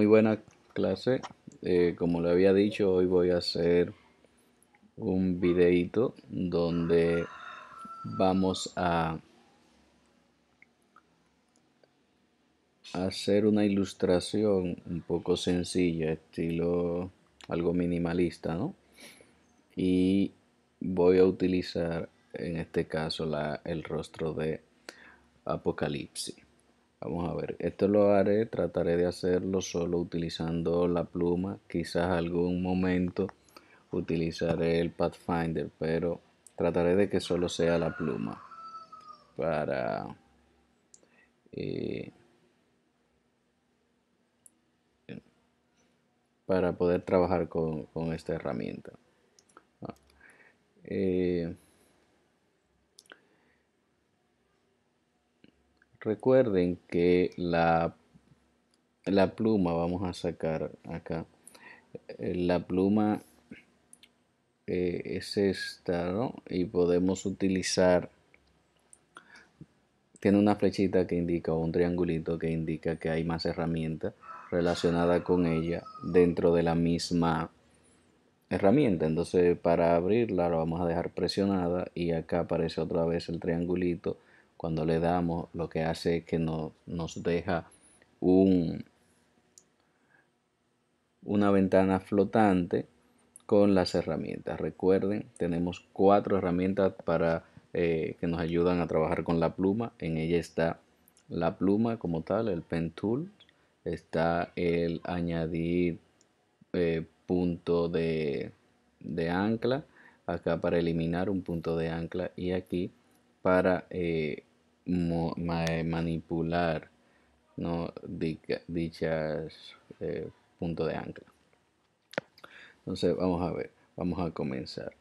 Muy buena clase. Eh, como le había dicho, hoy voy a hacer un videito donde vamos a hacer una ilustración un poco sencilla, estilo algo minimalista, ¿no? Y voy a utilizar en este caso la, el rostro de Apocalipsis. Vamos a ver, esto lo haré, trataré de hacerlo solo utilizando la pluma. Quizás algún momento utilizaré el Pathfinder, pero trataré de que solo sea la pluma para eh, para poder trabajar con, esta herramienta. Ah, eh, recuerden que la, la pluma, vamos a sacar acá, eh, la pluma eh, es esta, ¿no? Y podemos utilizar, tiene una flechita que indica, o un triangulito que indica que hay más herramientas relacionada con ella dentro de la misma herramienta. Entonces para abrirla lo vamos a dejar presionada y acá aparece otra vez el triangulito. Cuando le damos lo que hace es que nos, nos deja un, una ventana flotante con las herramientas. Recuerden, tenemos cuatro herramientas para eh, que nos ayudan a trabajar con la pluma. En ella está la pluma como tal, el pen tool, está el añadir eh, punto de, ancla acá para eliminar un punto de ancla y aquí para eh, manipular ¿no? dichas eh, puntos de ancla. Entonces vamos a ver vamos a comenzar.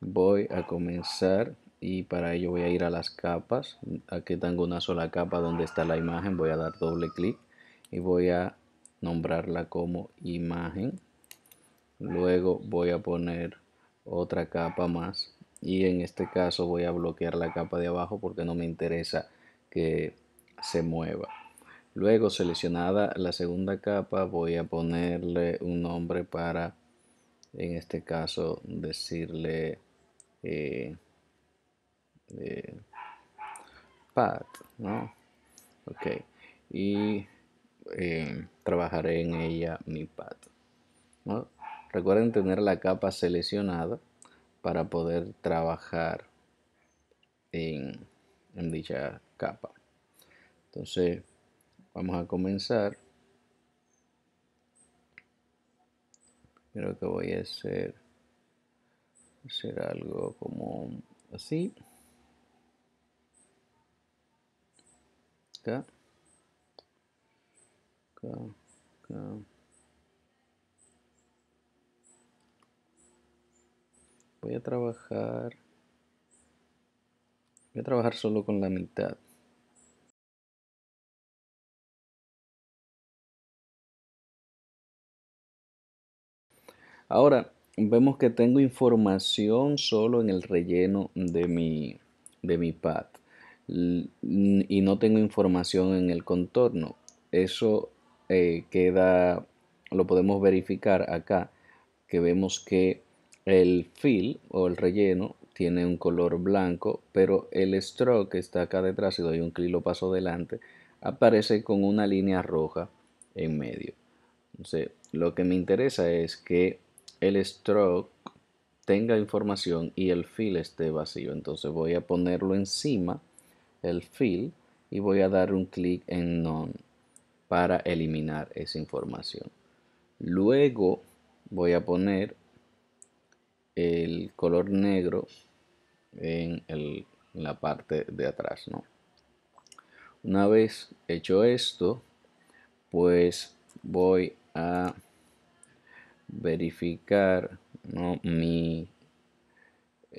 Voy a comenzar y para ello voy a ir a las capas. Aquí tengo una sola capa donde está la imagen. Voy a dar doble clic y voy a nombrarla como imagen. Luego voy a poner otra capa más y en este caso voy a bloquear la capa de abajo porque no me interesa que se mueva. Luego seleccionada la segunda capa voy a ponerle un nombre para en este caso decirle eh, eh, no ok y eh, trabajaré en ella mi pad. Recuerden tener la capa seleccionada para poder trabajar en, dicha capa. Entonces, vamos a comenzar. Creo que voy a hacer, hacer algo como así. Acá. Voy a trabajar. Voy a trabajar solo con la mitad. Ahora, vemos que tengo información solo en el relleno de mi, de mi pad y no tengo información en el contorno. Eso eh, queda, lo podemos verificar acá, que vemos que el fill o el relleno tiene un color blanco, pero el stroke que está acá detrás, y doy un clic lo paso delante, aparece con una línea roja en medio. Entonces, lo que me interesa es que el stroke tenga información y el fill esté vacío. Entonces voy a ponerlo encima, el fill, y voy a dar un clic en None para eliminar esa información. Luego voy a poner el color negro en, la parte de atrás. ¿no? Una vez hecho esto, pues voy a verificar ¿no? mi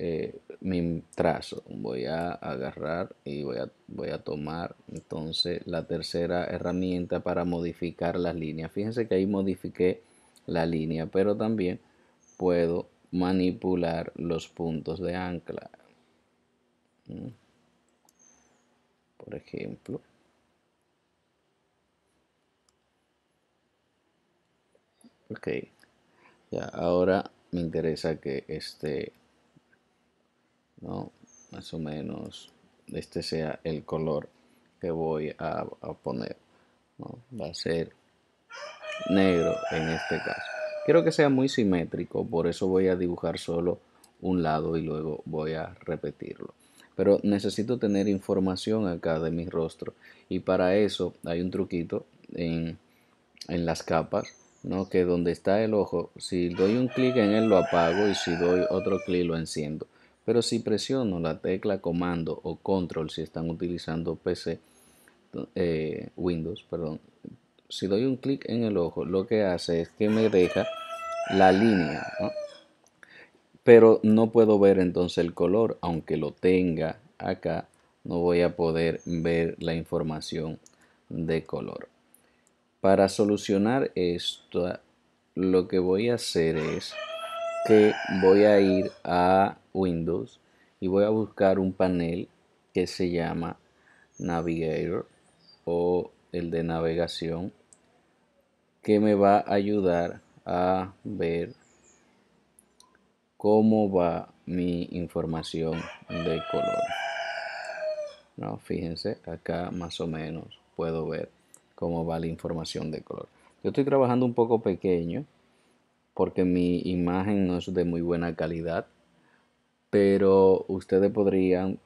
eh, mi trazo voy a agarrar y voy a, voy a tomar entonces la tercera herramienta para modificar las líneas fíjense que ahí modifiqué la línea pero también puedo manipular los puntos de ancla. ¿Mm? por ejemplo. Ok. Ya ahora me interesa que este no más o menos este sea el color que voy a, poner ¿no? va a ser negro en este caso quiero que sea muy simétrico por eso voy a dibujar solo un lado y luego voy a repetirlo. Pero necesito tener información acá de mi rostro. Y para eso hay un truquito en, en las capas ¿no? que donde está el ojo si doy un clic en él lo apago y si doy otro clic lo enciendo. Pero si presiono la tecla comando o control si están utilizando PC, eh, Windows, perdón, si doy un clic en el ojo, lo que hace es que me deja la línea, pero no puedo ver entonces el color, aunque lo tenga acá, no voy a poder ver la información de color. Para solucionar esto, lo que voy a hacer es que voy a ir a Windows y voy a buscar un panel que se llama Navigator o el de navegación que me va a ayudar a ver cómo va mi información de color. No, fíjense, acá más o menos puedo ver cómo va la información de color. Yo estoy trabajando un poco pequeño porque mi imagen no es de muy buena calidad pero ustedes podrían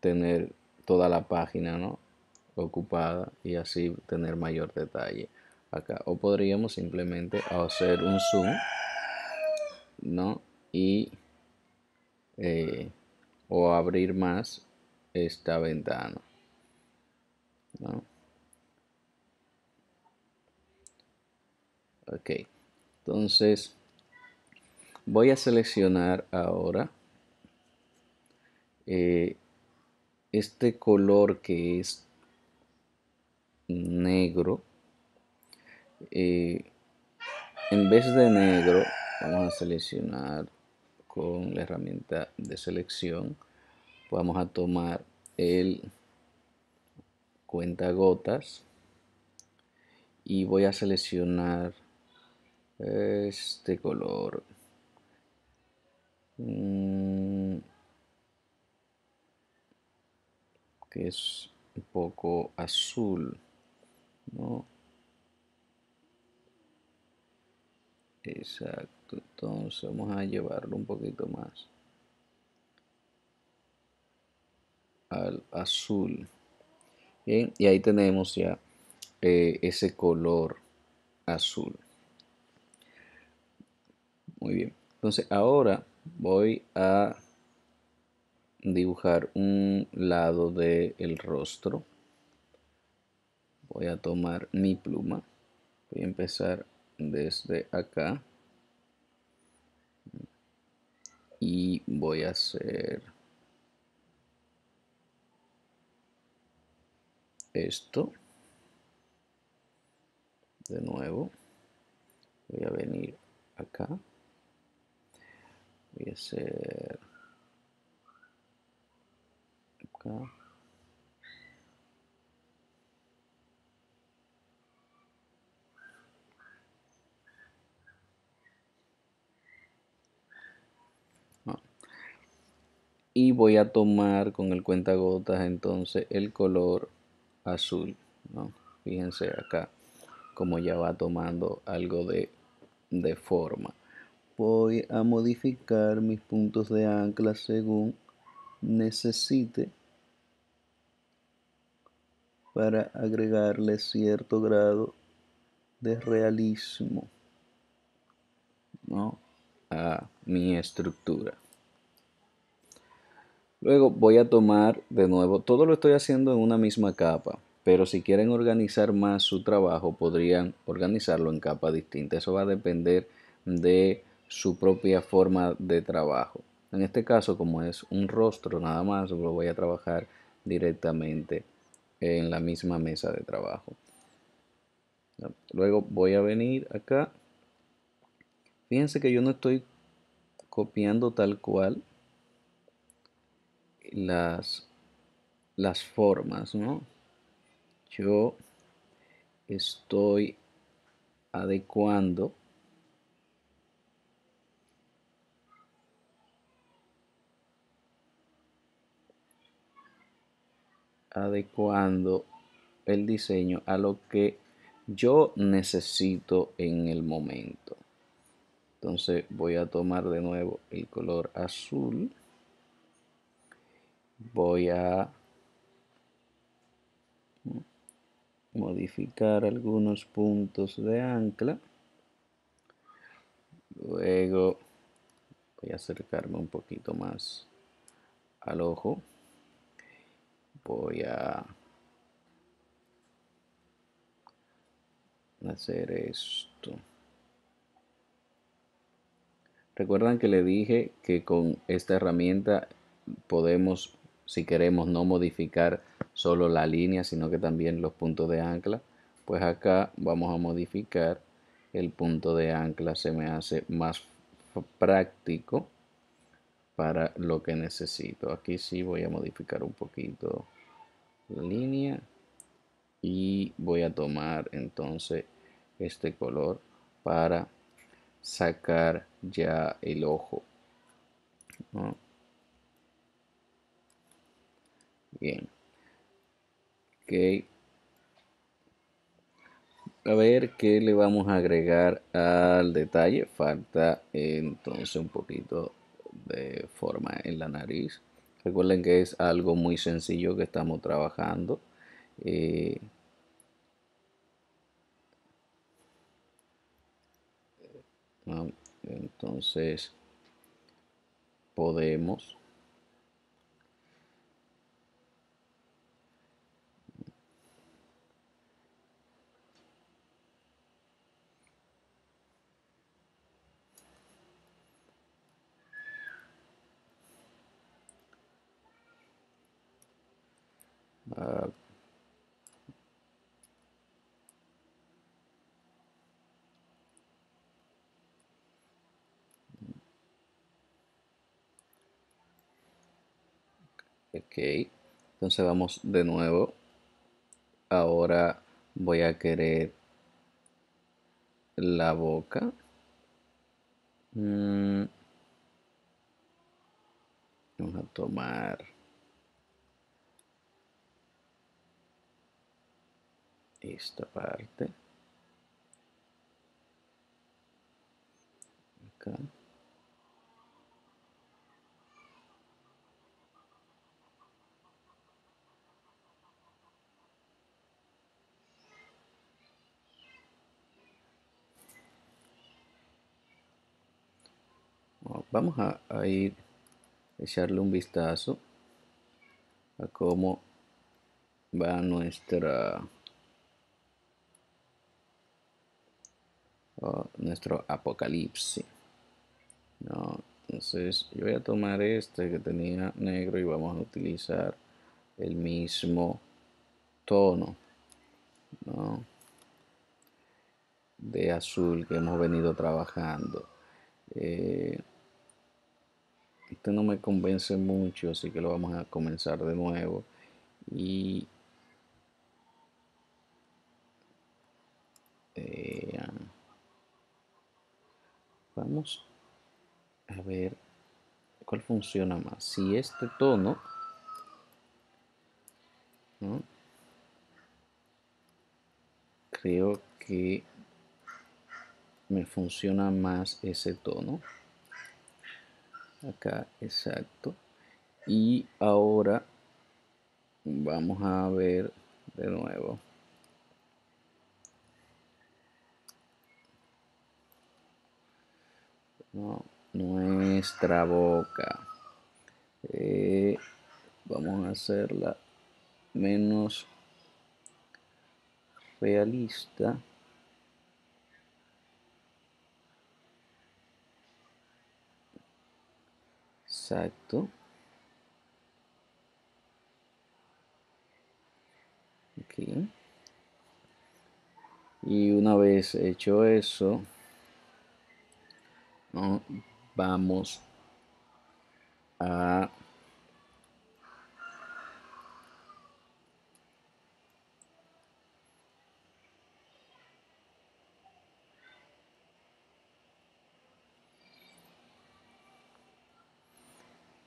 tener toda la página ¿no? ocupada y así tener mayor detalle acá o podríamos simplemente hacer un zoom ¿no? y eh, o abrir más esta ventana ¿no? ok entonces Voy a seleccionar ahora eh, este color que es negro. Eh, en vez de negro, vamos a seleccionar con la herramienta de selección. Vamos a tomar el cuenta gotas y voy a seleccionar este color Mm, que es un poco azul, ¿no? Exacto, entonces vamos a llevarlo un poquito más al azul. Y ahí tenemos ya eh, ese color azul. Muy bien, entonces ahora voy a dibujar un lado del el rostro voy a tomar mi pluma voy a empezar desde acá. Y voy a hacer esto de nuevo. Voy a venir acá. Voy a hacer acá y voy a tomar con el cuentagotas entonces el color azul ¿no? fíjense acá como ya va tomando algo de, de forma voy a modificar mis puntos de ancla según necesite para agregarle cierto grado de realismo a mi estructura. Luego voy a tomar de nuevo, todo lo estoy haciendo en una misma capa, pero si quieren organizar más su trabajo podrían organizarlo en capas distintas. Eso va a depender de su propia forma de trabajo. En este caso, como es un rostro nada más, lo voy a trabajar directamente en la misma mesa de trabajo. Luego voy a venir acá. Fíjense que yo no estoy copiando tal cual las, las formas, ¿no? Yo estoy adecuando adecuando el diseño a lo que yo necesito en el momento. Entonces voy a tomar de nuevo el color azul. Voy a modificar algunos puntos de ancla. Luego voy a acercarme un poquito más al ojo voy a hacer esto recuerdan que le dije que con esta herramienta podemos si queremos no modificar solo la línea sino que también los puntos de ancla pues acá vamos a modificar el punto de ancla. Se me hace más práctico para lo que necesito. Aquí sí voy a modificar un poquito línea y voy a tomar entonces este color para sacar ya el ojo bien. Ok. A ver qué le vamos a agregar al detalle falta entonces un poquito de forma en la nariz. Recuerden que es algo muy sencillo que estamos trabajando. Eh, entonces podemos ok entonces vamos de nuevo. Ahora voy a querer la boca. Mm. vamos a tomar esta parte vamos a, a, ir echarle un vistazo a cómo va nuestra nuestro apocalipsis. ¿no? Entonces yo voy a tomar este que tenía negro y vamos a utilizar el mismo tono de azul que hemos venido trabajando. Eh, este no me convence mucho, así que lo vamos a comenzar de nuevo. Y eh, vamos a ver cuál funciona más. Si este tono creo que me funciona más ese tono acá exacto y ahora vamos a ver de nuevo nuestra boca. Eh, vamos a hacerla menos realista. Exacto. Aquí. Y una vez hecho eso, vamos a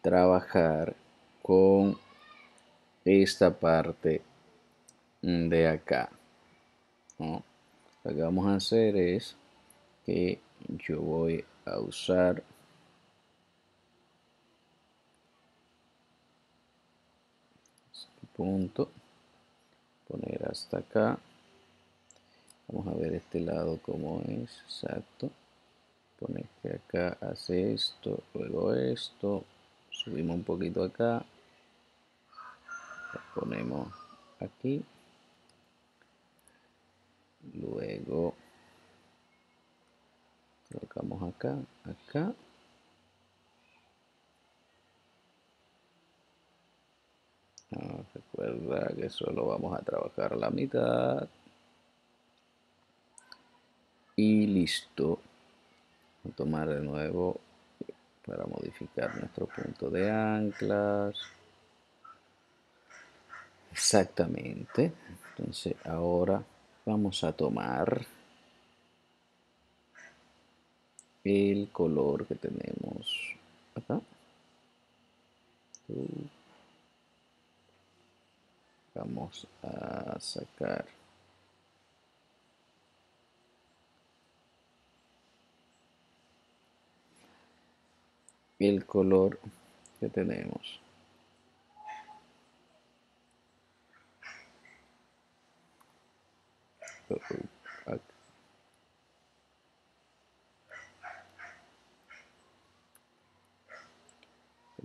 trabajar con esta parte de acá. Lo que vamos a hacer es que yo voy a usar este punto poner hasta acá vamos a ver este lado como es exacto poner que acá hace esto luego esto subimos un poquito acá. Ponemos aquí. Luego colocamos acá acá. Recuerda que solo vamos a trabajar la mitad. Y listo. A tomar de nuevo para modificar nuestro punto de anclas. Exactamente. Entonces ahora vamos a tomar el color que tenemos acá. Vamos a sacar el color que tenemos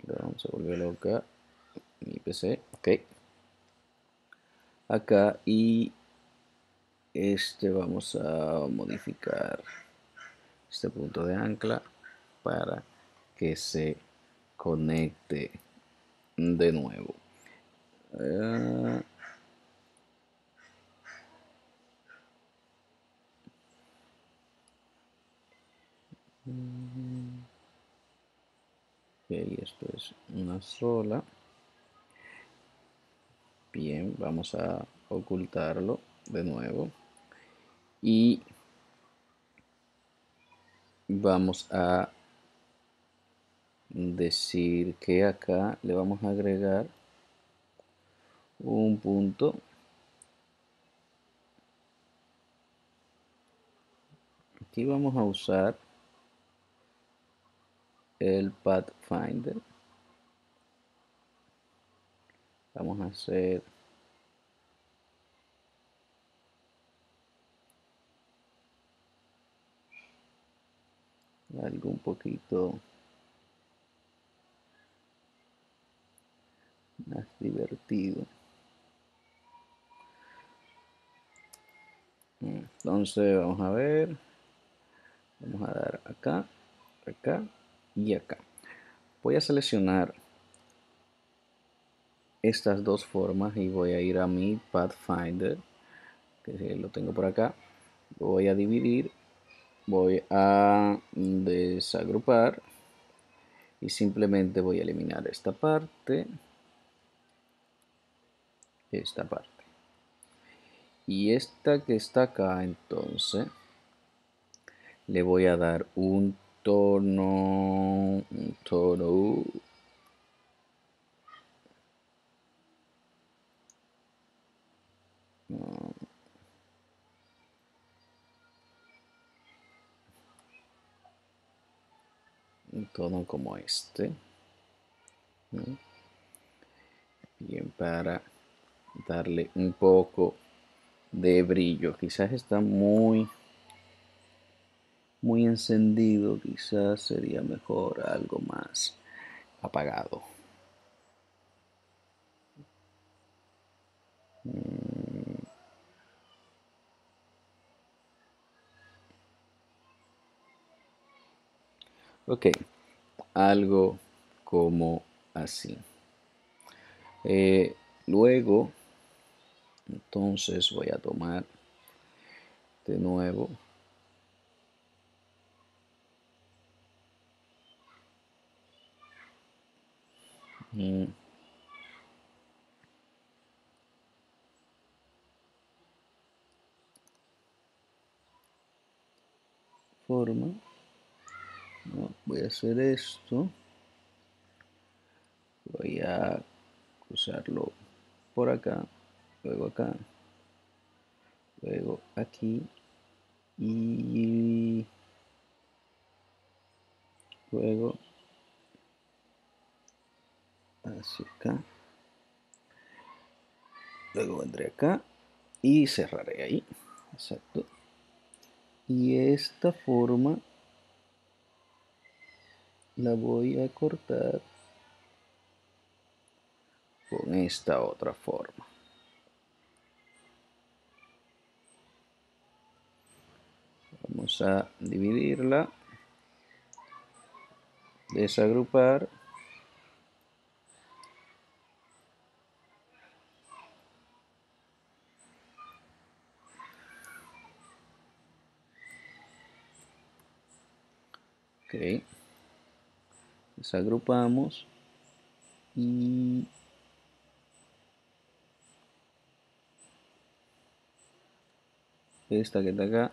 Perdón, se volvió loca mi PC. Ok. Acá y este vamos a modificar este punto de ancla para que se conecte de nuevo. Uh, esto es una sola. Bien, vamos a ocultarlo de nuevo. Y vamos a decir que acá le vamos a agregar un punto aquí vamos a usar el Pathfinder. Vamos a hacer algo un poquito más divertido. Entonces vamos a ver. Vamos a dar acá, acá y acá. Voy a seleccionar estas dos formas y voy a ir a mi Pathfinder, que lo tengo por acá. Voy a dividir, voy a desagrupar y simplemente voy a eliminar esta parte, esta parte. Y esta que está acá entonces le voy a dar un tono, un tono. Un tono como este. Bien, para darle un poco de brillo. Quizás está muy muy encendido, quizás sería mejor algo más apagado. Mm. Ok, algo como así. Eh, luego, entonces voy a tomar de nuevo Forma. voy a hacer esto. voy a usarlo por acá, luego acá, luego aquí. Y luego hacia acá. Luego vendré acá y cerraré ahí. Exacto. Y esta forma la voy a cortar con esta otra forma vamos a dividirla. Desagrupar. Ok. Desagrupamos. Y esta que está acá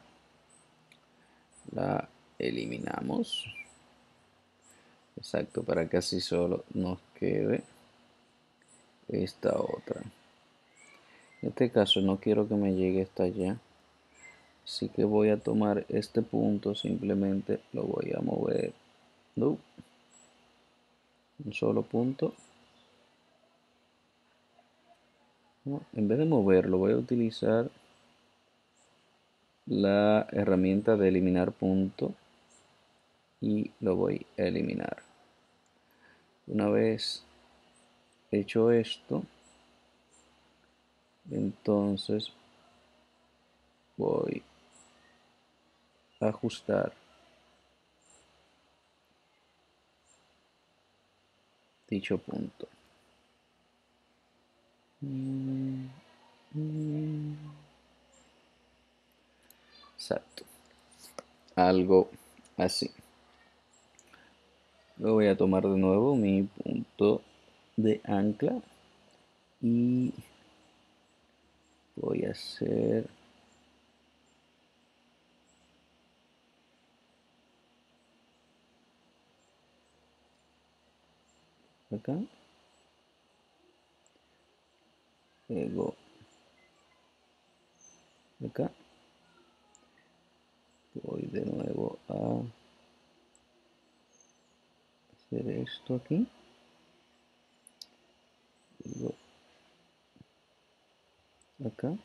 eliminamos. Exacto para que así solo nos quede esta otra. En este caso no quiero que me llegue hasta allá así que voy a tomar este punto simplemente lo voy a mover. No, un solo punto. En vez de moverlo voy a utilizar la herramienta de eliminar punto y lo voy a eliminar. Una vez hecho esto entonces voy a ajustar dicho punto exacto. Algo así. Lo voy a tomar de nuevo mi punto de ancla. Y voy a hacer acá. Luego acá voy de nuevo a hacer esto aquí. Luego acá.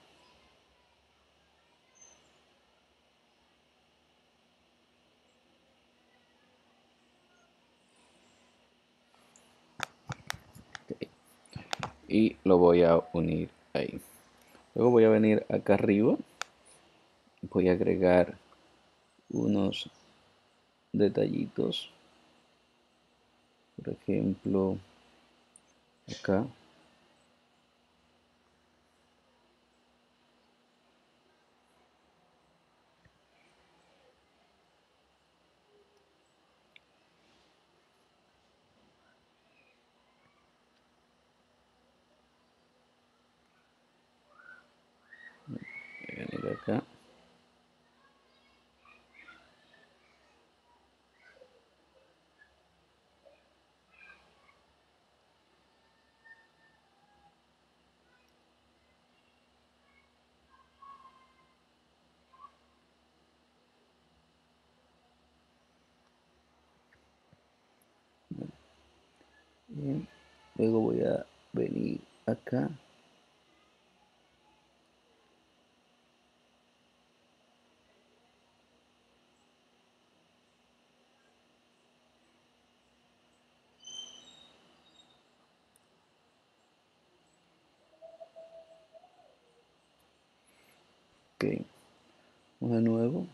Y lo voy a unir ahí. Luego voy a venir acá arriba. Voy a agregar unos detallitos. Por ejemplo acá. Acá Bien. Luego voy a venir acá ok vamos de nuevo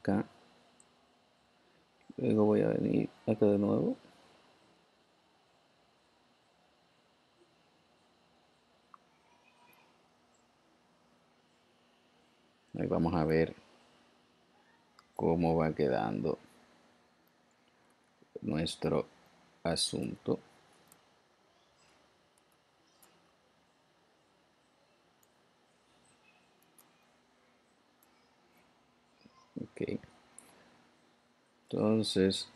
acá luego voy a venir acá de nuevo Ahí vamos a ver cómo va quedando nuestro asunto. Ok. Entonces,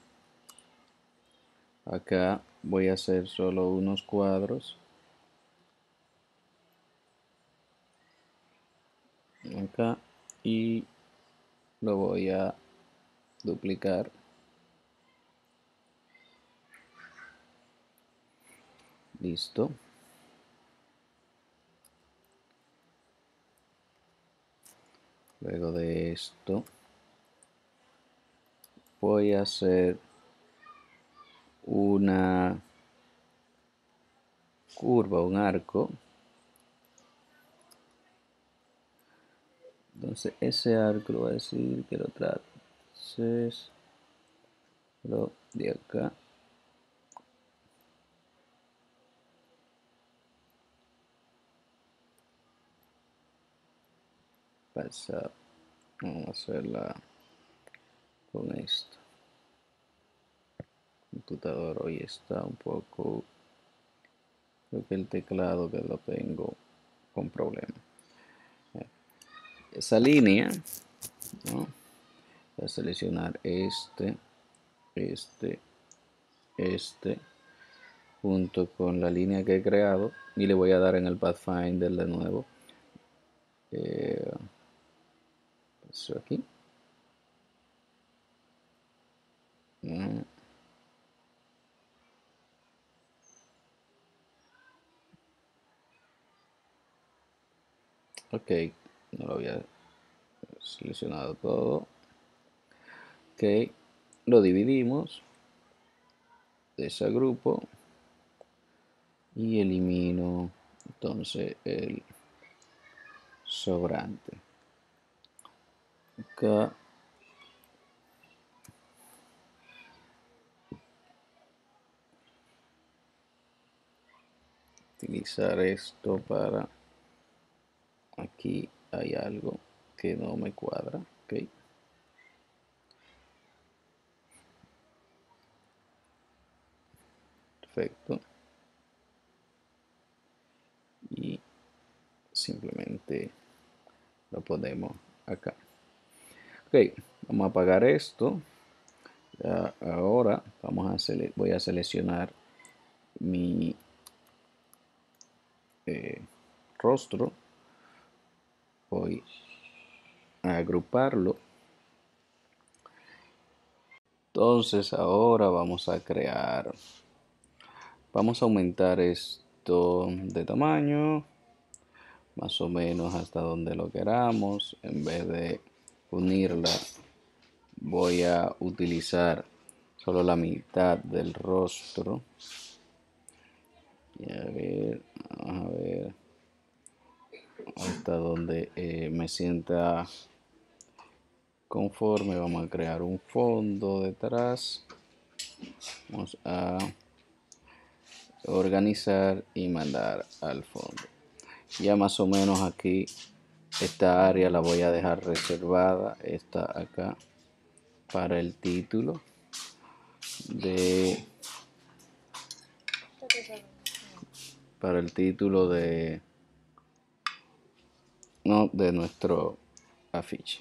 acá voy a hacer solo unos cuadros. Acá y lo voy a duplicar listo luego de esto voy a hacer una curva, un arco. Entonces ese arco lo voy a decir que lo entonces lo de acá. Pasar vamos a hacerla con esto. El computador hoy está un poco creo que el teclado que lo tengo con problema. Esa línea voy a seleccionar este este este junto con la línea que he creado y le voy a dar en el Pathfinder de nuevo. Eh, eso aquí mm. Ok no lo había seleccionado todo. Ok lo dividimos de ese grupo y elimino entonces el sobrante. Acá esto para aquí hay algo que no me cuadra ok. Perfecto. Y simplemente lo ponemos acá. Ok vamos a apagar esto. Ahora vamos a voy a seleccionar mi eh, rostro voy a agruparlo. Entonces ahora vamos a crear vamos a aumentar esto de tamaño más o menos hasta donde lo queramos. En vez de unirla voy a utilizar solo la mitad del rostro y a ver a ver. Hasta donde eh, me sienta conforme vamos a crear un fondo detrás. Vamos a organizar y mandar al fondo. Ya más o menos aquí esta área la voy a dejar reservada. Esta acá para el título de para el título de no de nuestro afiche